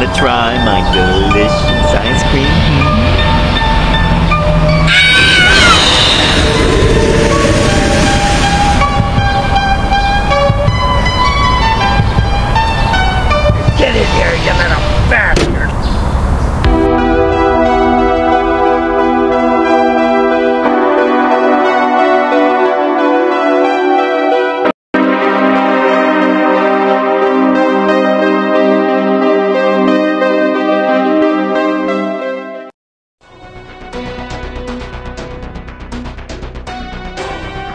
gonna try my delicious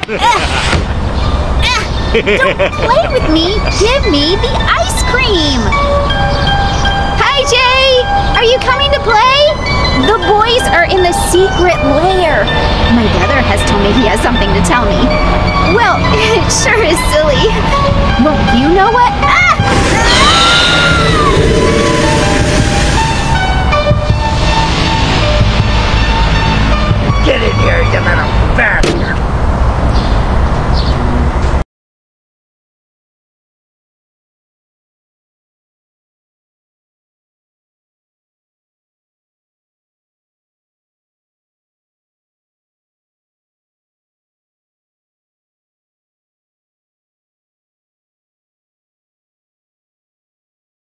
Play with me! Give me the ice cream! Hi, Jay! Are you coming to play? The boys are in the secret lair. My brother has told me he has something to tell me. Well, it sure is silly.